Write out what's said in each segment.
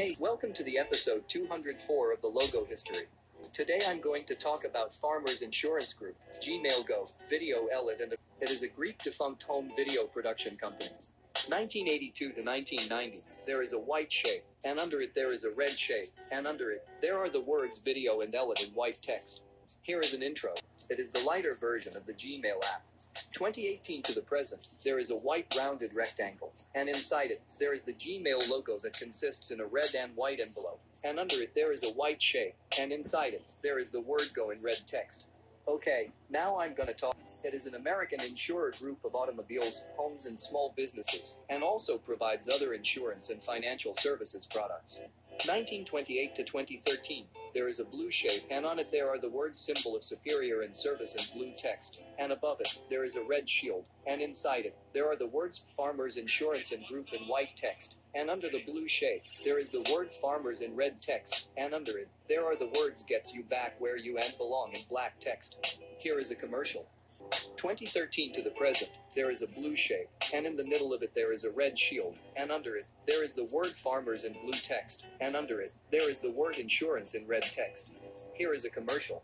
Hey, welcome to the episode 204 of the Logo History. Today I'm going to talk about Farmers Insurance Group, Gmail Go, Video Elite, and it is a Greek defunct home video production company. 1982 to 1990, there is a white shape, and under it there is a red shape, and under it, there are the words video and Elite in white text. Here is an intro. It is the lighter version of the Gmail app. 2018 to the present, there is a white rounded rectangle, and inside it, there is the Gmail logo that consists in a red and white envelope, and under it there is a white shape, and inside it, there is the word go in red text. Okay, now I'm gonna talk. It is an American insurer group of automobiles, homes, and small businesses, and also provides other insurance and financial services products. 1928 to 2013, there is a blue shape, and on it there are the words symbol of superior and service in blue text, and above it, there is a red shield, and inside it, there are the words Farmers Insurance and Group in white text, and under the blue shape, there is the word Farmers in red text, and under it, there are the words Gets You Back Where You and Belong in black text. Here is a commercial. 2013 to the present, there is a blue shape, and in the middle of it there is a red shield, and under it, there is the word farmers in blue text, and under it, there is the word insurance in red text. Here is a commercial.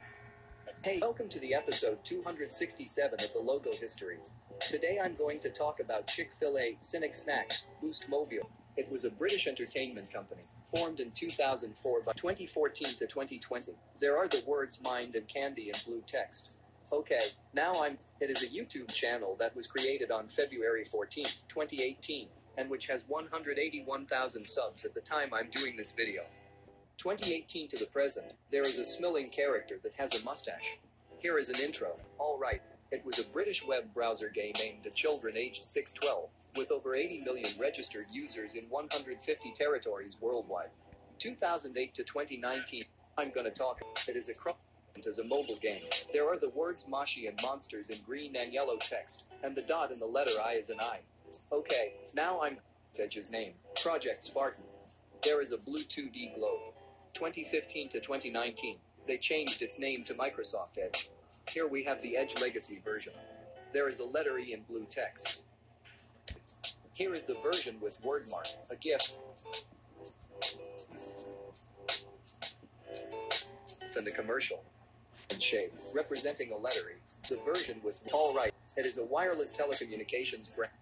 Hey, welcome to the episode 267 of the Logo History. Today I'm going to talk about Chick fil A, Cynic Snacks, Boost Mobile. It was a British entertainment company, formed in 2004 by 2014 to 2020. There are the words mind and candy in blue text. Okay, now I'm. It is a YouTube channel that was created on February 14, 2018, and which has 181,000 subs at the time I'm doing this video. 2018 to the present, there is a Smilling character that has a mustache. Here is an intro. Alright, it was a British web browser game aimed at children aged 6 12, with over 80 million registered users in 150 territories worldwide. 2008 to 2019, I'm gonna talk. It is a as a mobile game. There are the words Moshi and monsters in green and yellow text, and the dot in the letter I is an I. Okay, now I'm Edge's name. Project Spartan. There is a blue 2D globe. 2015 to 2019, they changed its name to Microsoft Edge. Here we have the Edge Legacy version. There is a letter E in blue text. Here is the version with wordmark, a GIF, and a commercial shape, representing a letter E. The version with all right. It is a wireless telecommunications brand,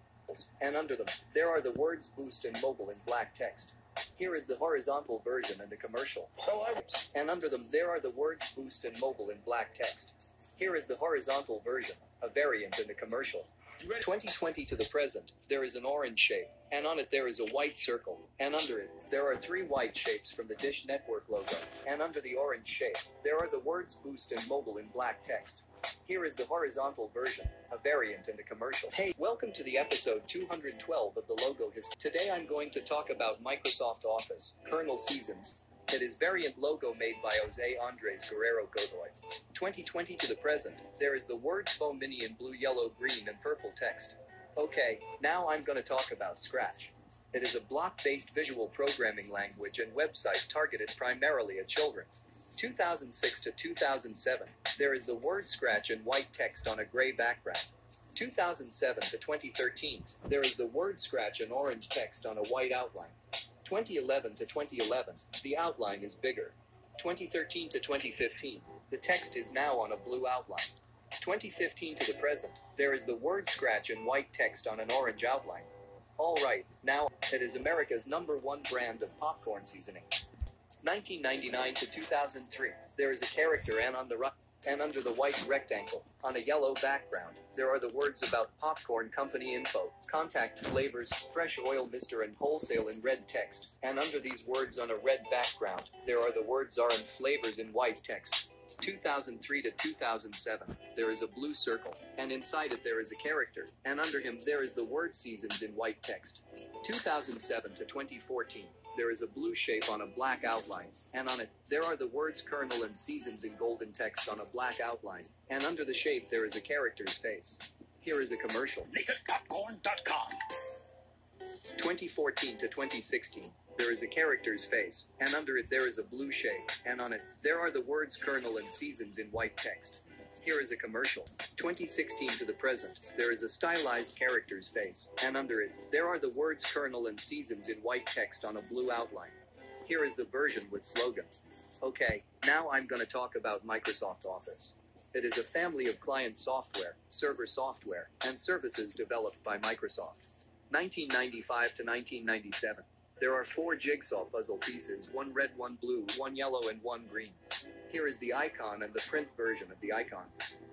and under them there are the words Boost and Mobile in black text. Here is the horizontal version and a commercial. Oh, and under them there are the words Boost and Mobile in black text. Here is the horizontal version, a variant and a commercial. 2020 to the present, there is an orange shape, and on it there is a white circle, and under it, there are three white shapes from the Dish Network logo, and under the orange shape, there are the words Boost and Mobile in black text. Here is the horizontal version, a variant and a commercial. Hey, welcome to the episode 212 of the Logo History. Today I'm going to talk about Microsoft Office, kernel seasons. It is variant logo made by Jose Andres Guerrero Godoy. 2020 to the present, there is the word Foam Mini in blue, yellow, green, and purple text. Okay, now I'm going to talk about Scratch. It is a block based visual programming language and website targeted primarily at children. 2006 to 2007, there is the word Scratch in white text on a gray background. 2007 to 2013, there is the word Scratch in orange text on a white outline. 2011 to 2011, the outline is bigger. 2013 to 2015, the text is now on a blue outline. 2015 to the present, there is the word Scratch in white text on an orange outline. Alright, now, it is America's number one brand of popcorn seasoning. 1999 to 2003, there is a character and on the right and under the white rectangle, on a yellow background, there are the words about Popcorn Company info, contact flavors, fresh oil mister and wholesale in red text, and under these words on a red background, there are the words are and flavors in white text. 2003 to 2007, there is a blue circle, and inside it there is a character, and under him there is the word seasons in white text. 2007 to 2014, there is a blue shape on a black outline, and on it, there are the words kernel and seasons in golden text on a black outline, and under the shape there is a character's face. Here is a commercial. NakedPopcorn.com. 2014 to 2016, there is a character's face, and under it there is a blue shape, and on it, there are the words kernel and seasons in white text. Here is a commercial. 2016 to the present, there is a stylized character's face, and under it, there are the words kernel and seasons in white text on a blue outline. Here is the version with slogan. Okay, now I'm gonna talk about Microsoft Office. It is a family of client software, server software, and services developed by Microsoft. 1995 to 1997. There are four jigsaw puzzle pieces one red, one blue, one yellow, and one green. Here is the icon and the print version of the icon.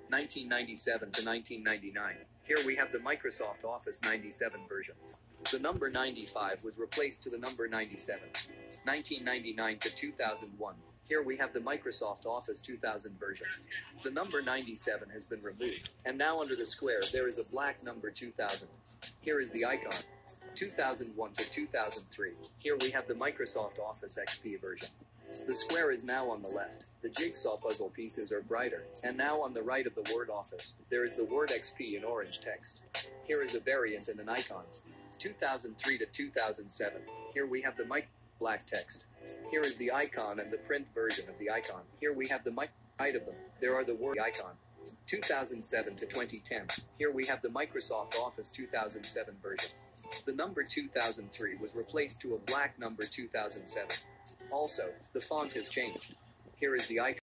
1997 to 1999. Here we have the Microsoft Office 97 version. The number 95 was replaced to the number 97. 1999 to 2001. Here we have the Microsoft Office 2000 version. The number 97 has been removed, and now under the square there is a black number 2000. Here is the icon. 2001 to 2003. Here we have the Microsoft Office XP version. The square is now on the left. The jigsaw puzzle pieces are brighter. And now on the right of the Word Office, there is the Word XP in orange text. Here is a variant and an icon. 2003 to 2007. Here we have the mic black text. Here is the icon and the print version of the icon. Here we have the mic right of them. There are the word icon. 2007 to 2010. Here we have the Microsoft Office 2007 version. The number 2003 was replaced to a black number 2007. Also, the font has changed. Here is the icon.